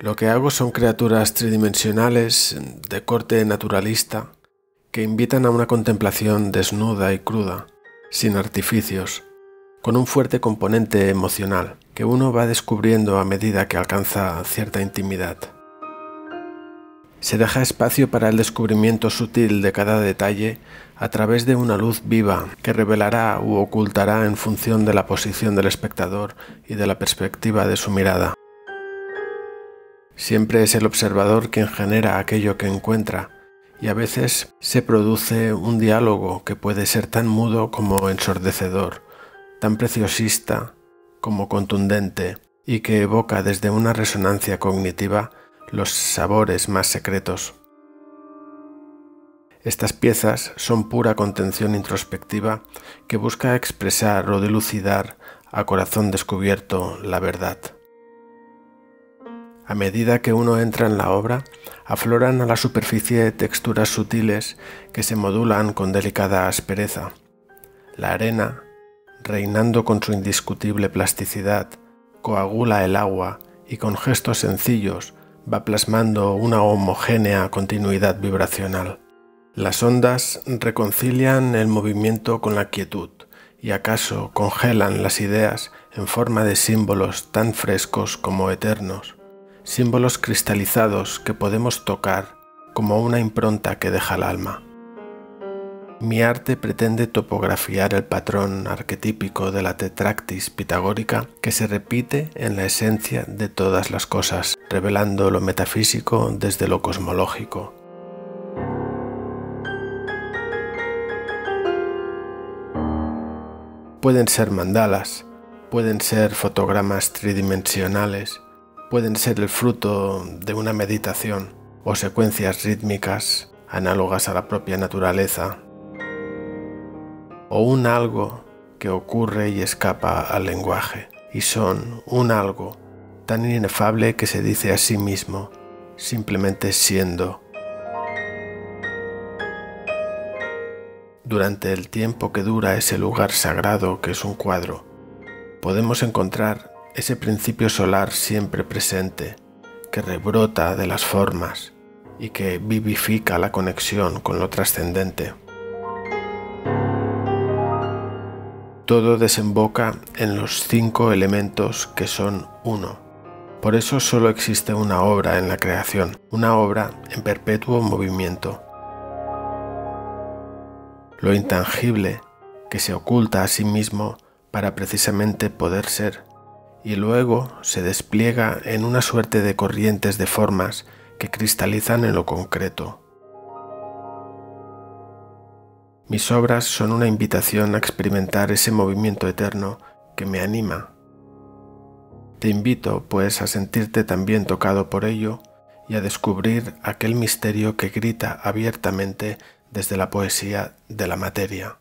Lo que hago son criaturas tridimensionales de corte naturalista que invitan a una contemplación desnuda y cruda, sin artificios, con un fuerte componente emocional que uno va descubriendo a medida que alcanza cierta intimidad. Se deja espacio para el descubrimiento sutil de cada detalle a través de una luz viva que revelará u ocultará en función de la posición del espectador y de la perspectiva de su mirada. Siempre es el observador quien genera aquello que encuentra, y a veces se produce un diálogo que puede ser tan mudo como ensordecedor, tan preciosista como contundente, y que evoca desde una resonancia cognitiva los sabores más secretos. Estas piezas son pura contención introspectiva que busca expresar o dilucidar a corazón descubierto la verdad. A medida que uno entra en la obra, afloran a la superficie texturas sutiles que se modulan con delicada aspereza. La arena, reinando con su indiscutible plasticidad, coagula el agua y con gestos sencillos va plasmando una homogénea continuidad vibracional. Las ondas reconcilian el movimiento con la quietud y acaso congelan las ideas en forma de símbolos tan frescos como eternos símbolos cristalizados que podemos tocar como una impronta que deja el alma. Mi arte pretende topografiar el patrón arquetípico de la tetractis pitagórica que se repite en la esencia de todas las cosas, revelando lo metafísico desde lo cosmológico. Pueden ser mandalas, pueden ser fotogramas tridimensionales, pueden ser el fruto de una meditación o secuencias rítmicas análogas a la propia naturaleza, o un algo que ocurre y escapa al lenguaje, y son un algo tan inefable que se dice a sí mismo, simplemente siendo. Durante el tiempo que dura ese lugar sagrado que es un cuadro, podemos encontrar ese principio solar siempre presente, que rebrota de las formas y que vivifica la conexión con lo trascendente. Todo desemboca en los cinco elementos que son uno. Por eso solo existe una obra en la creación, una obra en perpetuo movimiento. Lo intangible que se oculta a sí mismo para precisamente poder ser y luego se despliega en una suerte de corrientes de formas que cristalizan en lo concreto. Mis obras son una invitación a experimentar ese movimiento eterno que me anima. Te invito, pues, a sentirte también tocado por ello y a descubrir aquel misterio que grita abiertamente desde la poesía de la materia.